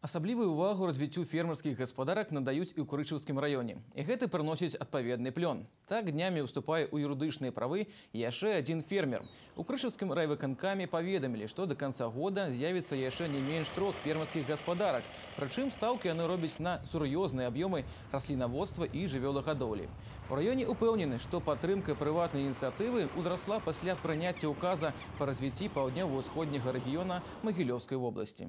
Асаблівую ўвагу развіццю фермерскіх гаспадарак надаюць і ў курычыўскім раёне. І гэты прыносіць адпаведны плён. Так днямі ўступае ў юрыдычныя правы яшчэ адзін фермер. У крышаўскім райвыканкаме паведамілі, што да канца года з'явіцца яшчэ не менш трох фермерскіх гаспадарак. Прычым стаўкі яны робяць на сур'ёзныя аб'ёмы раслінаводства і жывёлагадоўлі. У раёне ўпэўнены, што падтрымка прыватнай ініцыятывы ўзрасла пасля прыняцця ўказа па развіцці паўднёва-ўсходняга рэгіёна магілёўскай вобласці.